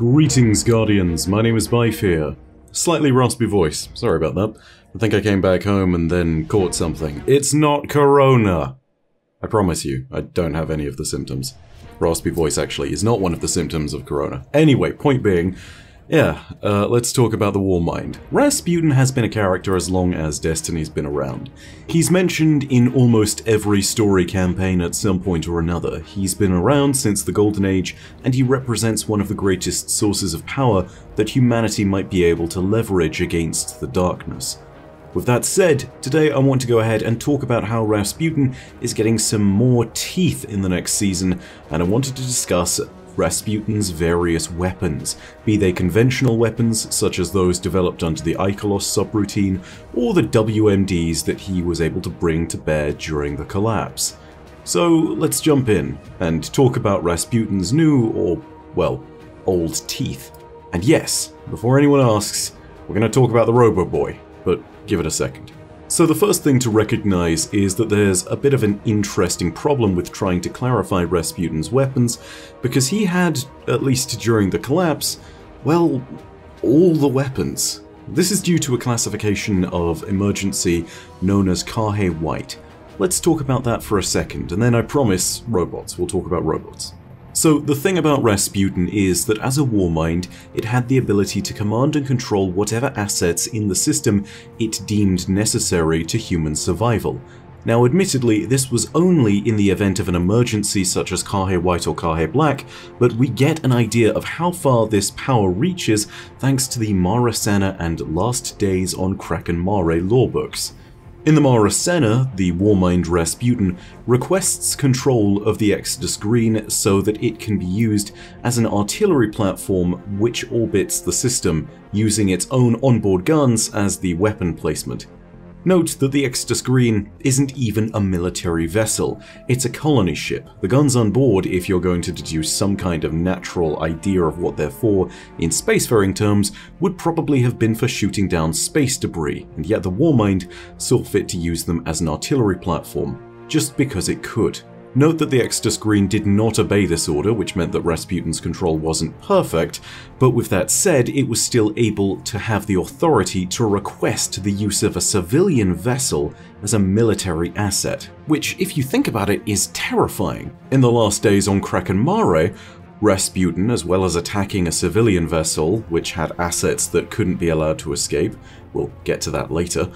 Greetings, Guardians. My name is Byfear. Slightly raspy voice. Sorry about that. I think I came back home and then caught something. It's not Corona! I promise you, I don't have any of the symptoms. Raspy voice actually is not one of the symptoms of Corona. Anyway, point being, yeah, uh, let's talk about the Warmind. Rasputin has been a character as long as Destiny's been around. He's mentioned in almost every story campaign at some point or another. He's been around since the Golden Age, and he represents one of the greatest sources of power that humanity might be able to leverage against the darkness. With that said, today I want to go ahead and talk about how Rasputin is getting some more teeth in the next season, and I wanted to discuss Rasputin's various weapons, be they conventional weapons such as those developed under the Ikelos subroutine, or the WMDs that he was able to bring to bear during the collapse. So let's jump in and talk about Rasputin's new, or, well, old teeth. And yes, before anyone asks, we're going to talk about the Robo Boy, but give it a second. So the first thing to recognize is that there's a bit of an interesting problem with trying to clarify Rasputin's weapons, because he had, at least during the collapse, well, all the weapons. This is due to a classification of emergency known as Kahe White. Let's talk about that for a second, and then I promise, robots, we'll talk about robots. So the thing about Rasputin is that as a Warmind, it had the ability to command and control whatever assets in the system it deemed necessary to human survival. Now admittedly, this was only in the event of an emergency such as Kahe White or Kahe Black, but we get an idea of how far this power reaches thanks to the Marasenna and Last Days on Kraken Mare lorebooks. In the Marasenna, the Warmind Rasputin requests control of the Exodus Green so that it can be used as an artillery platform which orbits the system, using its own onboard guns as the weapon placement. Note that the Exodus Green isn't even a military vessel, it's a colony ship. The guns on board, if you're going to deduce some kind of natural idea of what they're for in spacefaring terms, would probably have been for shooting down space debris, and yet the Warmind saw fit to use them as an artillery platform, just because it could. Note that the Exodus Green did not obey this order, which meant that Rasputin's control wasn't perfect, but with that said, it was still able to have the authority to request the use of a civilian vessel as a military asset, which, if you think about it, is terrifying. In the last days on Kraken Mare, Rasputin, as well as attacking a civilian vessel, which had assets that couldn't be allowed to escape, we'll get to that later,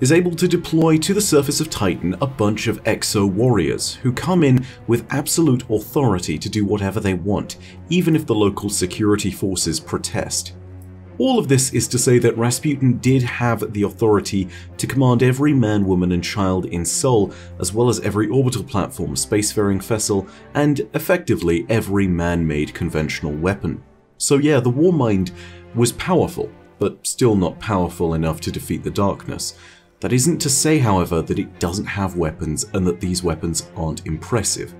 is able to deploy to the surface of Titan a bunch of exo warriors who come in with absolute authority to do whatever they want, even if the local security forces protest. All of this is to say that Rasputin did have the authority to command every man, woman, and child in Sol, as well as every orbital platform, spacefaring vessel, and effectively every man made conventional weapon. So, yeah, the Warmind was powerful, but still not powerful enough to defeat the darkness. That isn't to say, however, that it doesn't have weapons and that these weapons aren't impressive.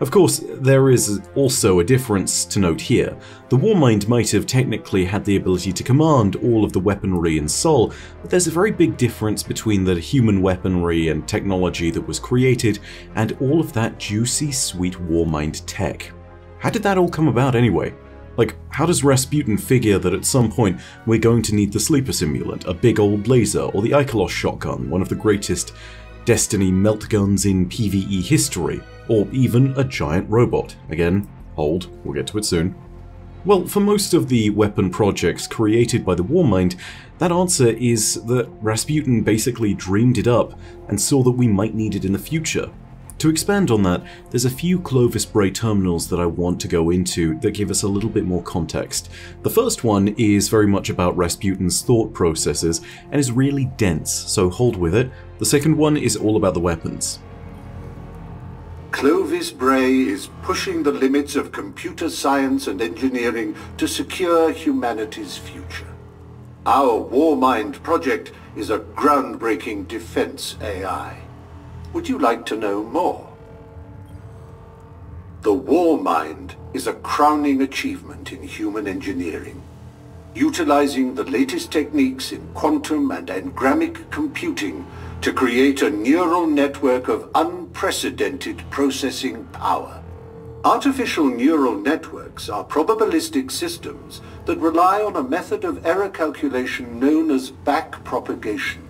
Of course, there is also a difference to note here. The Warmind might have technically had the ability to command all of the weaponry in Sol, but there's a very big difference between the human weaponry and technology that was created and all of that juicy, sweet Warmind tech. How did that all come about anyway? Like, how does Rasputin figure that at some point we're going to need the sleeper simulant, a big old laser, or the Ikelos shotgun, one of the greatest Destiny melt guns in PvE history, or even a giant robot? Again, hold, we'll get to it soon. Well, for most of the weapon projects created by the Warmind, that answer is that Rasputin basically dreamed it up and saw that we might need it in the future, to expand on that, there's a few Clovis Bray terminals that I want to go into that give us a little bit more context. The first one is very much about Rasputin's thought processes and is really dense, so hold with it. The second one is all about the weapons. Clovis Bray is pushing the limits of computer science and engineering to secure humanity's future. Our Warmind project is a groundbreaking defense AI. Would you like to know more? The War Mind is a crowning achievement in human engineering. Utilizing the latest techniques in quantum and engramic computing to create a neural network of unprecedented processing power. Artificial neural networks are probabilistic systems that rely on a method of error calculation known as backpropagation.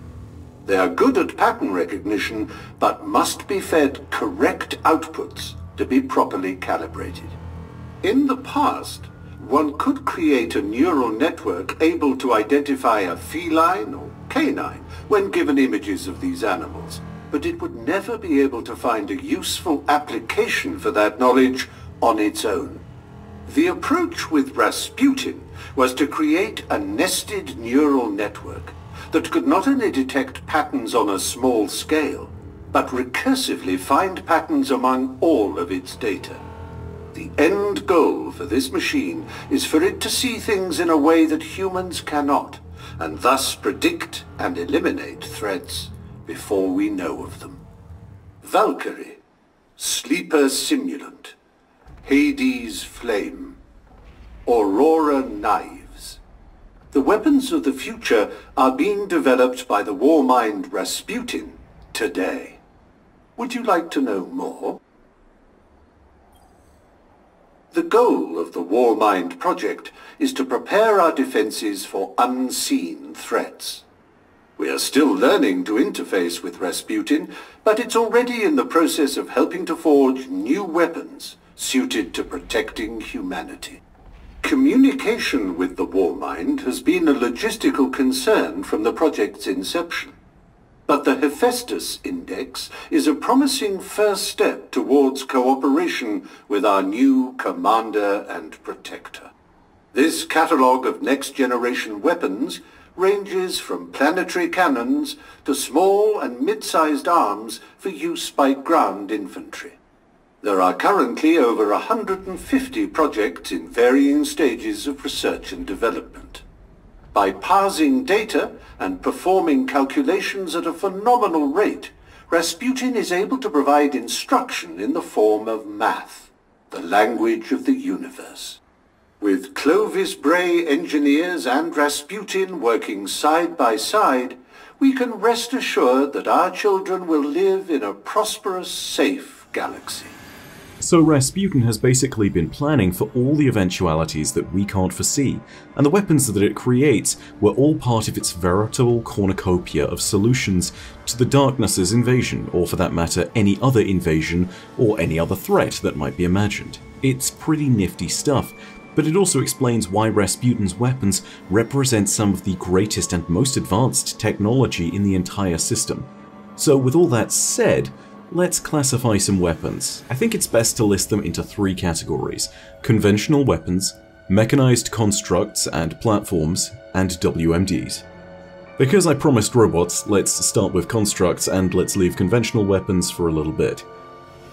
They are good at pattern recognition, but must be fed correct outputs to be properly calibrated. In the past, one could create a neural network able to identify a feline or canine when given images of these animals, but it would never be able to find a useful application for that knowledge on its own. The approach with Rasputin was to create a nested neural network that could not only detect patterns on a small scale, but recursively find patterns among all of its data. The end goal for this machine is for it to see things in a way that humans cannot, and thus predict and eliminate threats before we know of them. Valkyrie, Sleeper Simulant, Hades Flame, Aurora Knives. The weapons of the future are being developed by the warmind Rasputin today. Would you like to know more? The goal of the Warmind project is to prepare our defenses for unseen threats. We are still learning to interface with Rasputin, but it's already in the process of helping to forge new weapons suited to protecting humanity. Communication with the Warmind has been a logistical concern from the project's inception. But the Hephaestus Index is a promising first step towards cooperation with our new commander and protector. This catalogue of next-generation weapons ranges from planetary cannons to small and mid-sized arms for use by ground infantry. There are currently over 150 projects in varying stages of research and development. By parsing data and performing calculations at a phenomenal rate, Rasputin is able to provide instruction in the form of math, the language of the universe. With Clovis Bray engineers and Rasputin working side by side, we can rest assured that our children will live in a prosperous, safe galaxy. So Rasputin has basically been planning for all the eventualities that we can't foresee, and the weapons that it creates were all part of its veritable cornucopia of solutions to the Darkness's invasion, or for that matter any other invasion or any other threat that might be imagined. It's pretty nifty stuff, but it also explains why Rasputin's weapons represent some of the greatest and most advanced technology in the entire system. So with all that said, Let's classify some weapons. I think it's best to list them into three categories. Conventional weapons, mechanized constructs and platforms, and WMDs. Because I promised robots, let's start with constructs and let's leave conventional weapons for a little bit.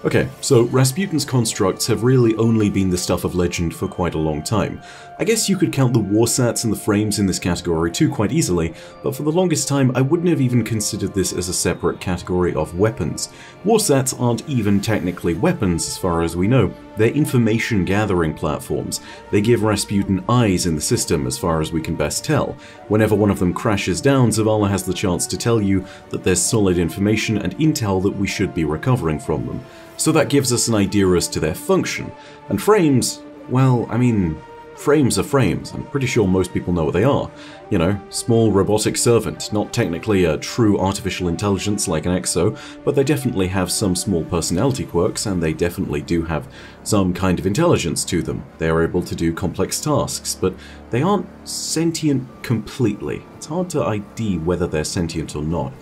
Okay, so Rasputin's constructs have really only been the stuff of legend for quite a long time. I guess you could count the war warsats and the frames in this category too quite easily, but for the longest time I wouldn't have even considered this as a separate category of weapons. War Warsats aren't even technically weapons as far as we know, they're information gathering platforms. They give Rasputin eyes in the system as far as we can best tell. Whenever one of them crashes down, Zavala has the chance to tell you that there's solid information and intel that we should be recovering from them so that gives us an idea as to their function. And frames, well, I mean, frames are frames. I'm pretty sure most people know what they are. You know, small robotic servant, not technically a true artificial intelligence like an exo, but they definitely have some small personality quirks and they definitely do have some kind of intelligence to them. They are able to do complex tasks, but they aren't sentient completely. It's hard to ID whether they're sentient or not.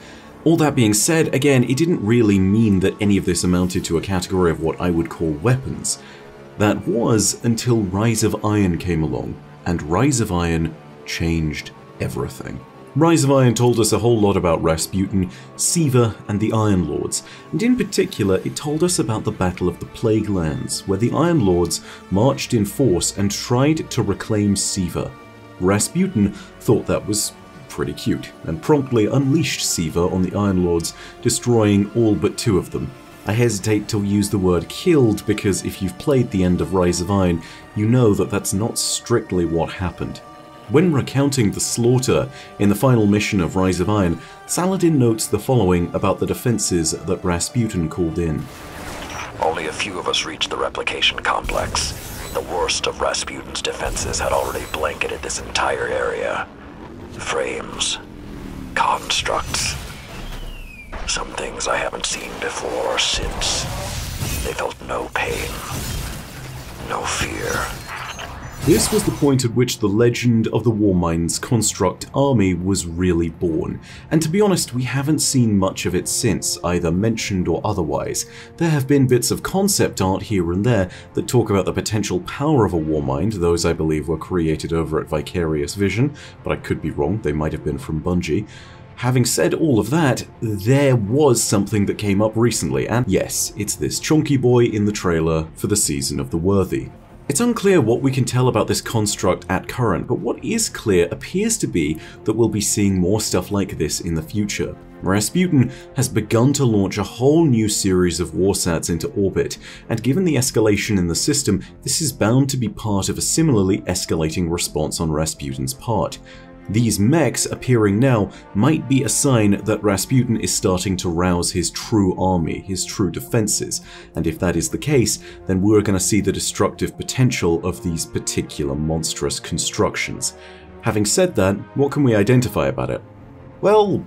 All that being said, again, it didn't really mean that any of this amounted to a category of what I would call weapons. That was until Rise of Iron came along, and Rise of Iron changed everything. Rise of Iron told us a whole lot about Rasputin, Siva, and the Iron Lords, and in particular it told us about the Battle of the Plague Lands, where the Iron Lords marched in force and tried to reclaim Siva. Rasputin thought that was pretty cute, and promptly unleashed Siva on the Iron Lords, destroying all but two of them. I hesitate to use the word killed because if you've played the end of Rise of Iron, you know that that's not strictly what happened. When recounting the slaughter in the final mission of Rise of Iron, Saladin notes the following about the defences that Rasputin called in. Only a few of us reached the replication complex. The worst of Rasputin's defenses had already blanketed this entire area. Frames. Constructs. Some things I haven't seen before or since. They felt no pain. No fear. This was the point at which the legend of the Warmind's construct army was really born, and to be honest, we haven't seen much of it since, either mentioned or otherwise. There have been bits of concept art here and there that talk about the potential power of a Warmind, those I believe were created over at Vicarious Vision, but I could be wrong, they might have been from Bungie. Having said all of that, there was something that came up recently, and yes, it's this chunky boy in the trailer for the Season of the Worthy. It's unclear what we can tell about this construct at current, but what is clear appears to be that we'll be seeing more stuff like this in the future. Rasputin has begun to launch a whole new series of warsats into orbit, and given the escalation in the system, this is bound to be part of a similarly escalating response on Rasputin's part. These mechs appearing now might be a sign that Rasputin is starting to rouse his true army, his true defenses, and if that is the case, then we're going to see the destructive potential of these particular monstrous constructions. Having said that, what can we identify about it? Well,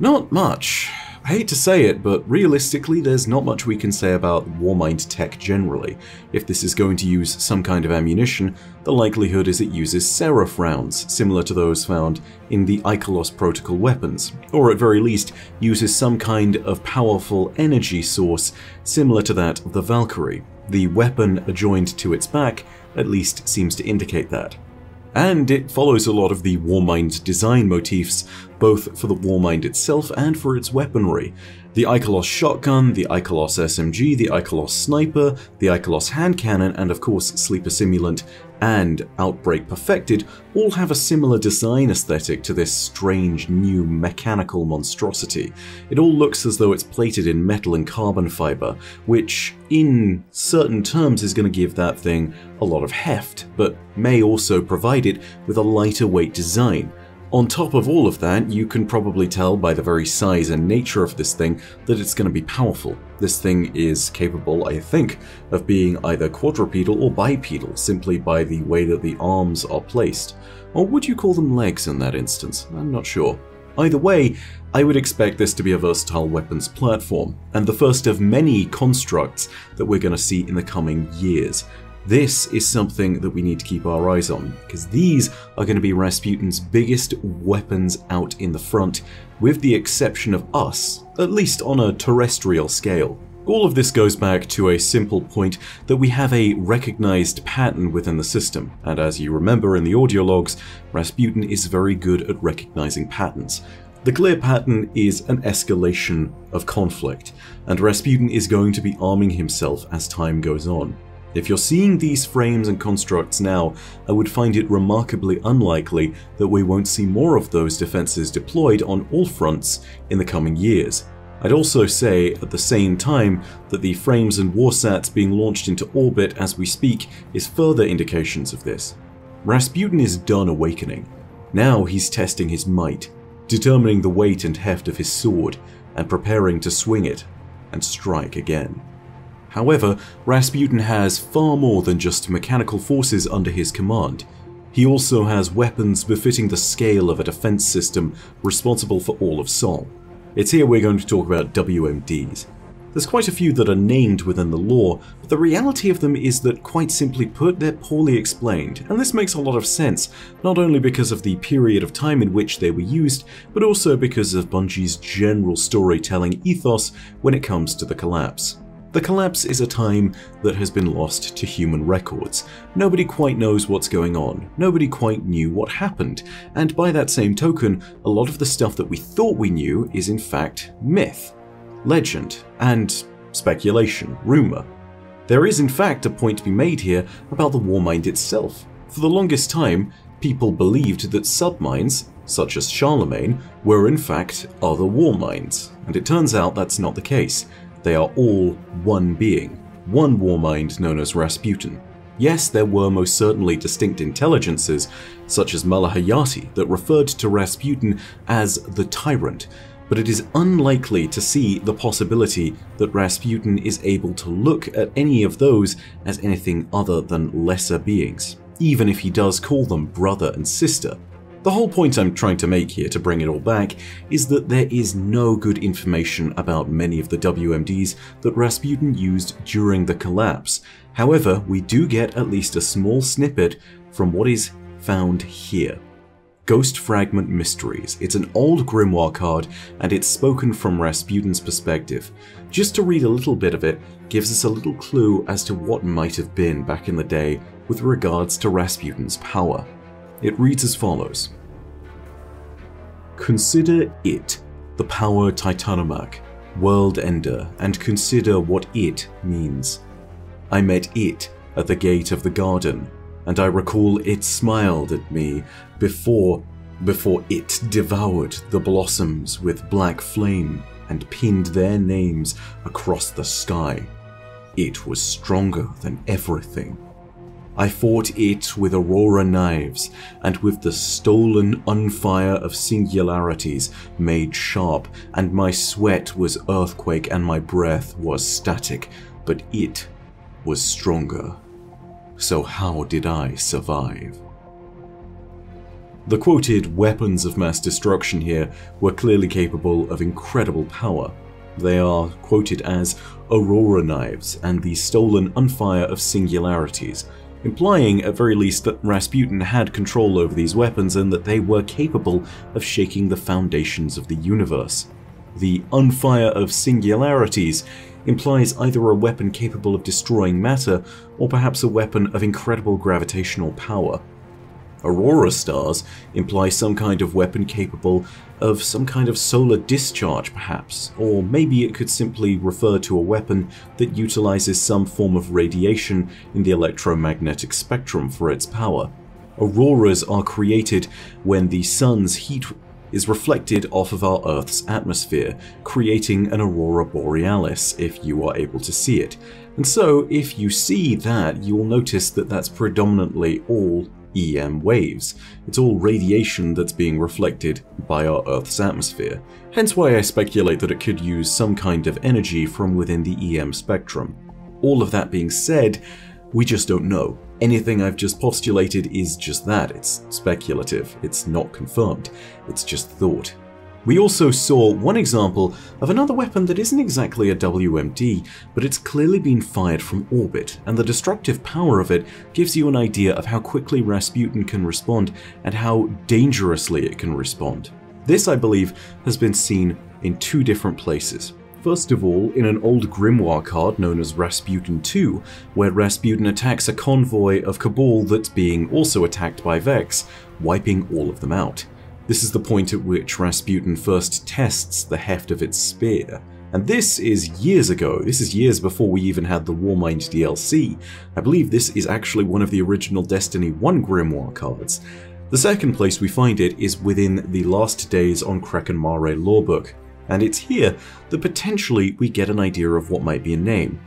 not much. I hate to say it, but realistically, there's not much we can say about Warmind tech generally. If this is going to use some kind of ammunition, the likelihood is it uses Seraph rounds, similar to those found in the Ikelos protocol weapons, or at very least uses some kind of powerful energy source similar to that of the Valkyrie. The weapon adjoined to its back at least seems to indicate that and it follows a lot of the Warmind design motifs, both for the Warmind itself and for its weaponry. The Ikelos shotgun, the Ikelos SMG, the Ikelos sniper, the Ikelos hand cannon, and of course Sleeper Simulant and Outbreak Perfected all have a similar design aesthetic to this strange new mechanical monstrosity. It all looks as though it's plated in metal and carbon fiber, which in certain terms is going to give that thing a lot of heft, but may also provide it with a lighter weight design. On top of all of that, you can probably tell by the very size and nature of this thing that it's going to be powerful. This thing is capable, I think, of being either quadrupedal or bipedal simply by the way that the arms are placed. Or would you call them legs in that instance? I'm not sure. Either way, I would expect this to be a versatile weapons platform, and the first of many constructs that we're going to see in the coming years. This is something that we need to keep our eyes on, because these are going to be Rasputin's biggest weapons out in the front, with the exception of us, at least on a terrestrial scale. All of this goes back to a simple point that we have a recognized pattern within the system, and as you remember in the audio logs, Rasputin is very good at recognizing patterns. The clear pattern is an escalation of conflict, and Rasputin is going to be arming himself as time goes on. If you're seeing these frames and constructs now, I would find it remarkably unlikely that we won't see more of those defenses deployed on all fronts in the coming years. I'd also say at the same time that the frames and warsats being launched into orbit as we speak is further indications of this. Rasputin is done awakening. Now he's testing his might, determining the weight and heft of his sword, and preparing to swing it and strike again. However, Rasputin has far more than just mechanical forces under his command. He also has weapons befitting the scale of a defense system responsible for all of Sol. It's here we're going to talk about WMDs. There's quite a few that are named within the lore, but the reality of them is that, quite simply put, they're poorly explained, and this makes a lot of sense, not only because of the period of time in which they were used, but also because of Bungie's general storytelling ethos when it comes to the collapse. The collapse is a time that has been lost to human records. Nobody quite knows what's going on, nobody quite knew what happened, and by that same token, a lot of the stuff that we thought we knew is in fact myth, legend, and speculation, rumour. There is in fact a point to be made here about the Warmind itself. For the longest time, people believed that subminds, such as Charlemagne, were in fact other Warminds, and it turns out that's not the case. They are all one being, one war mind known as Rasputin. Yes, there were most certainly distinct intelligences, such as Malahayati, that referred to Rasputin as the Tyrant, but it is unlikely to see the possibility that Rasputin is able to look at any of those as anything other than lesser beings, even if he does call them brother and sister. The whole point I'm trying to make here to bring it all back is that there is no good information about many of the WMDs that Rasputin used during the collapse. However, we do get at least a small snippet from what is found here. Ghost Fragment Mysteries. It's an old grimoire card and it's spoken from Rasputin's perspective. Just to read a little bit of it gives us a little clue as to what might have been back in the day with regards to Rasputin's power. It reads as follows Consider it, the power Titanomach, world ender, and consider what it means. I met it at the gate of the garden, and I recall it smiled at me before before it devoured the blossoms with black flame and pinned their names across the sky. It was stronger than everything. I fought it with aurora knives, and with the stolen unfire of singularities made sharp, and my sweat was earthquake and my breath was static, but it was stronger. So how did I survive? The quoted weapons of mass destruction here were clearly capable of incredible power. They are quoted as aurora knives and the stolen unfire of singularities, implying at very least that Rasputin had control over these weapons and that they were capable of shaking the foundations of the universe. The unfire of singularities implies either a weapon capable of destroying matter or perhaps a weapon of incredible gravitational power. Aurora stars imply some kind of weapon capable of some kind of solar discharge, perhaps, or maybe it could simply refer to a weapon that utilizes some form of radiation in the electromagnetic spectrum for its power. Auroras are created when the sun's heat is reflected off of our Earth's atmosphere, creating an aurora borealis if you are able to see it. And so, if you see that, you will notice that that's predominantly all EM waves. It's all radiation that's being reflected by our Earth's atmosphere, hence why I speculate that it could use some kind of energy from within the EM spectrum. All of that being said, we just don't know. Anything I've just postulated is just that, it's speculative, it's not confirmed, it's just thought. We also saw one example of another weapon that isn't exactly a WMD, but it's clearly been fired from orbit, and the destructive power of it gives you an idea of how quickly Rasputin can respond and how dangerously it can respond. This, I believe, has been seen in two different places. First of all, in an old grimoire card known as Rasputin II, where Rasputin attacks a convoy of Cabal that's being also attacked by Vex, wiping all of them out. This is the point at which Rasputin first tests the heft of its spear. And this is years ago, this is years before we even had the Warmind DLC. I believe this is actually one of the original Destiny 1 Grimoire cards. The second place we find it is within the last days on Kraken Mare lorebook, and it's here that potentially we get an idea of what might be a name.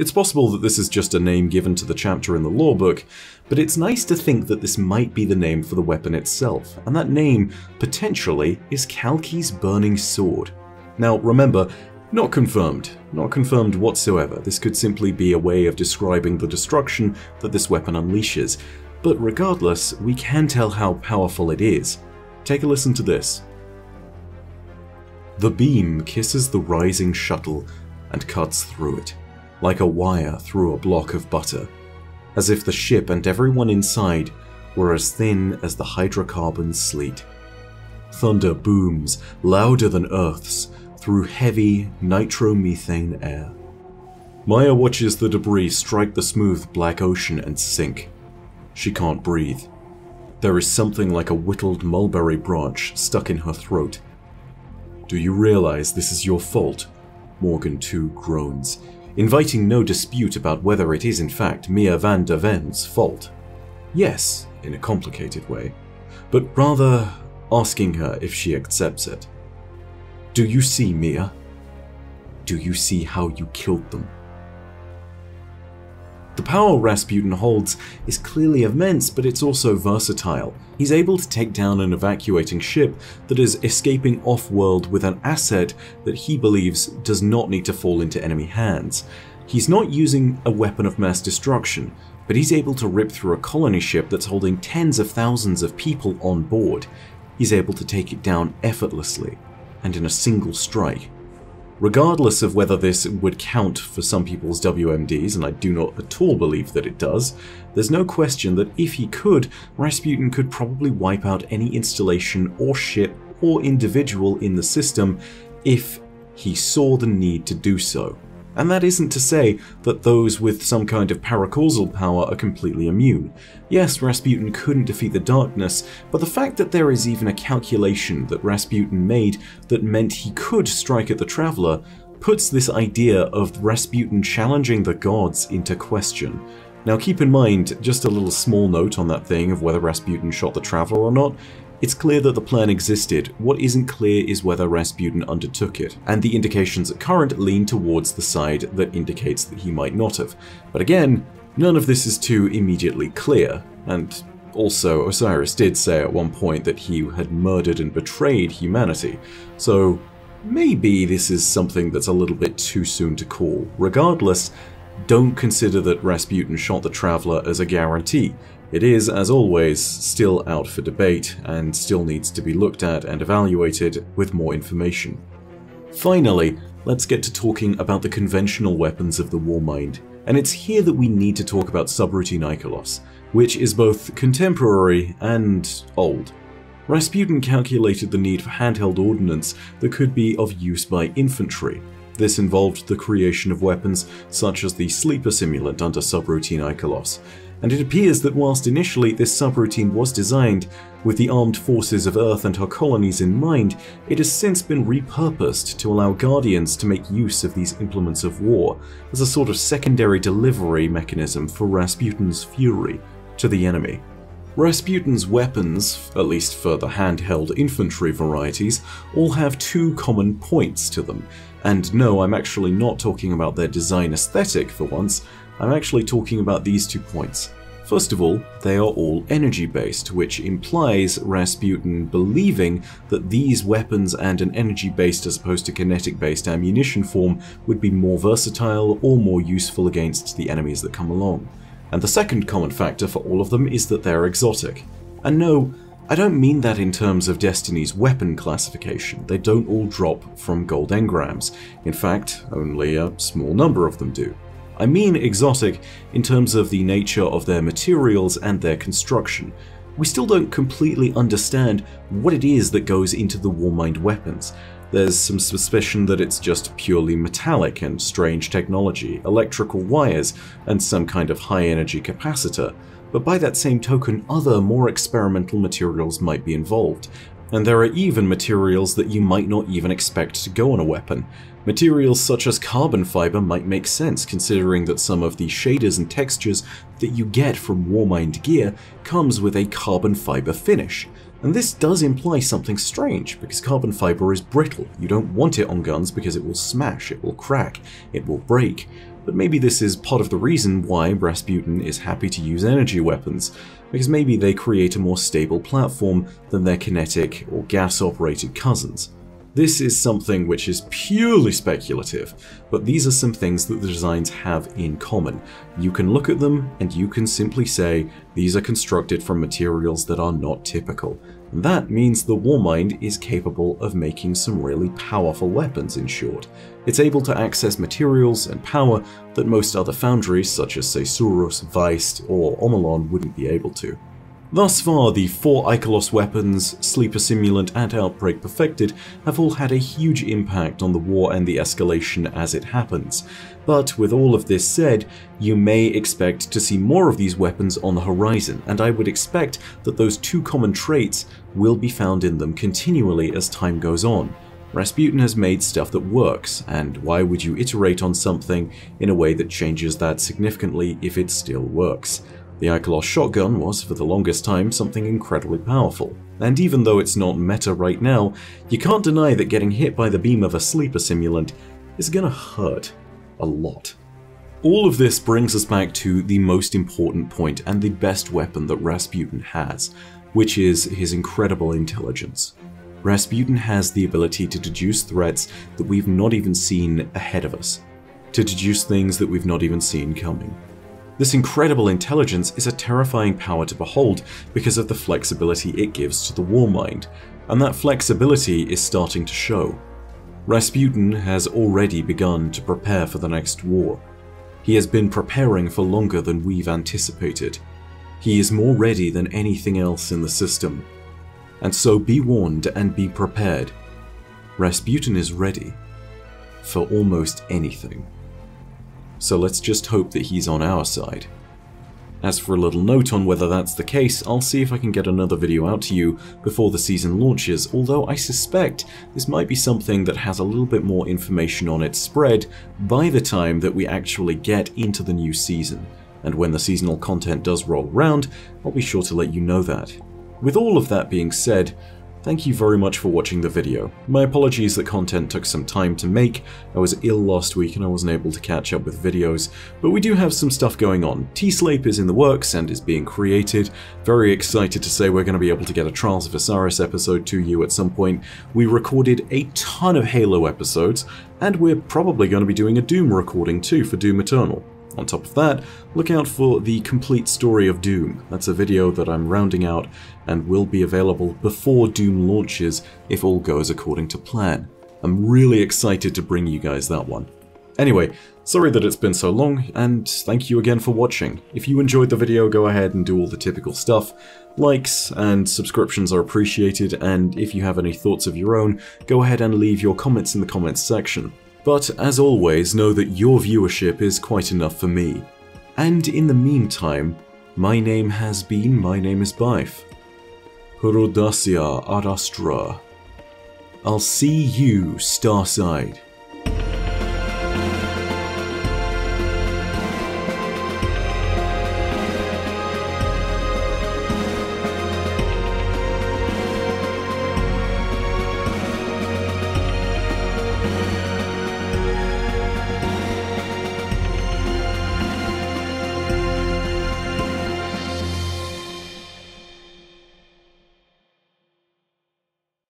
It's possible that this is just a name given to the chapter in the lore book, but it's nice to think that this might be the name for the weapon itself, and that name, potentially, is Kalki's Burning Sword. Now remember, not confirmed, not confirmed whatsoever, this could simply be a way of describing the destruction that this weapon unleashes, but regardless, we can tell how powerful it is. Take a listen to this. The beam kisses the rising shuttle and cuts through it like a wire through a block of butter, as if the ship and everyone inside were as thin as the hydrocarbon sleet. Thunder booms louder than Earth's through heavy nitromethane air. Maya watches the debris strike the smooth black ocean and sink. She can't breathe. There is something like a whittled mulberry branch stuck in her throat. Do you realize this is your fault? Morgan too groans inviting no dispute about whether it is in fact Mia van der Ven's fault. Yes, in a complicated way, but rather asking her if she accepts it. Do you see Mia? Do you see how you killed them? The power Rasputin holds is clearly immense, but it's also versatile. He's able to take down an evacuating ship that is escaping off-world with an asset that he believes does not need to fall into enemy hands. He's not using a weapon of mass destruction, but he's able to rip through a colony ship that's holding tens of thousands of people on board. He's able to take it down effortlessly, and in a single strike. Regardless of whether this would count for some people's WMDs, and I do not at all believe that it does, there's no question that if he could, Rasputin could probably wipe out any installation or ship or individual in the system if he saw the need to do so. And that isn't to say that those with some kind of paracausal power are completely immune. Yes, Rasputin couldn't defeat the darkness, but the fact that there is even a calculation that Rasputin made that meant he could strike at the Traveler puts this idea of Rasputin challenging the gods into question. Now keep in mind, just a little small note on that thing of whether Rasputin shot the Traveler or not, it's clear that the plan existed, what isn't clear is whether Rasputin undertook it, and the indications at current lean towards the side that indicates that he might not have. But again, none of this is too immediately clear, and also Osiris did say at one point that he had murdered and betrayed humanity, so maybe this is something that's a little bit too soon to call. Regardless, don't consider that Rasputin shot the Traveler as a guarantee. It is, as always, still out for debate and still needs to be looked at and evaluated with more information. Finally, let's get to talking about the conventional weapons of the Warmind, and it's here that we need to talk about Subroutine Ikelos, which is both contemporary and old. Rasputin calculated the need for handheld ordnance that could be of use by infantry. This involved the creation of weapons such as the Sleeper Simulant under Subroutine Ikelos, and it appears that whilst initially this subroutine was designed with the armed forces of Earth and her colonies in mind, it has since been repurposed to allow Guardians to make use of these implements of war as a sort of secondary delivery mechanism for Rasputin's fury to the enemy. Rasputin's weapons, at least for the handheld infantry varieties, all have two common points to them. And no, I'm actually not talking about their design aesthetic for once, I'm actually talking about these two points. First of all, they are all energy based, which implies Rasputin believing that these weapons and an energy based as opposed to kinetic based ammunition form would be more versatile or more useful against the enemies that come along. And the second common factor for all of them is that they're exotic. And no, I don't mean that in terms of Destiny's weapon classification, they don't all drop from gold engrams. In fact, only a small number of them do. I mean exotic in terms of the nature of their materials and their construction. We still don't completely understand what it is that goes into the Warmind weapons. There's some suspicion that it's just purely metallic and strange technology, electrical wires, and some kind of high energy capacitor, but by that same token other more experimental materials might be involved, and there are even materials that you might not even expect to go on a weapon. Materials such as carbon fiber might make sense considering that some of the shaders and textures that you get from Warmind gear comes with a carbon fiber finish. And this does imply something strange, because carbon fiber is brittle. You don't want it on guns because it will smash, it will crack, it will break. But maybe this is part of the reason why Rasputin is happy to use energy weapons, because maybe they create a more stable platform than their kinetic or gas-operated cousins. This is something which is purely speculative, but these are some things that the designs have in common. You can look at them and you can simply say these are constructed from materials that are not typical. That means the Warmind is capable of making some really powerful weapons in short. It's able to access materials and power that most other foundries such as say Suros, Veist or Omolon wouldn't be able to. Thus far, the four Ikelos weapons, Sleeper Simulant and Outbreak Perfected have all had a huge impact on the war and the escalation as it happens. But with all of this said, you may expect to see more of these weapons on the horizon, and I would expect that those two common traits will be found in them continually as time goes on. Rasputin has made stuff that works, and why would you iterate on something in a way that changes that significantly if it still works? The Ikelos shotgun was, for the longest time, something incredibly powerful, and even though it's not meta right now, you can't deny that getting hit by the beam of a sleeper simulant is gonna hurt a lot. All of this brings us back to the most important point and the best weapon that Rasputin has, which is his incredible intelligence. Rasputin has the ability to deduce threats that we've not even seen ahead of us, to deduce things that we've not even seen coming. This incredible intelligence is a terrifying power to behold because of the flexibility it gives to the war mind, and that flexibility is starting to show. Rasputin has already begun to prepare for the next war. He has been preparing for longer than we've anticipated. He is more ready than anything else in the system. And so be warned and be prepared. Rasputin is ready for almost anything. So let's just hope that he's on our side. As for a little note on whether that's the case, I'll see if I can get another video out to you before the season launches, although I suspect this might be something that has a little bit more information on its spread by the time that we actually get into the new season. And when the seasonal content does roll around, I'll be sure to let you know that. With all of that being said, Thank you very much for watching the video. My apologies that content took some time to make, I was ill last week and I wasn't able to catch up with videos, but we do have some stuff going on. T-Slape is in the works and is being created, very excited to say we're going to be able to get a Trials of Osiris episode to you at some point. We recorded a ton of Halo episodes, and we're probably going to be doing a Doom recording too for Doom Eternal. On top of that, look out for the complete story of Doom. That's a video that I'm rounding out and will be available before Doom launches if all goes according to plan. I'm really excited to bring you guys that one. Anyway, sorry that it's been so long, and thank you again for watching. If you enjoyed the video, go ahead and do all the typical stuff. Likes and subscriptions are appreciated, and if you have any thoughts of your own, go ahead and leave your comments in the comments section. But as always, know that your viewership is quite enough for me. And in the meantime, my name has been My Name is Byf. Hurudasia Arastra. I'll see you, Starside.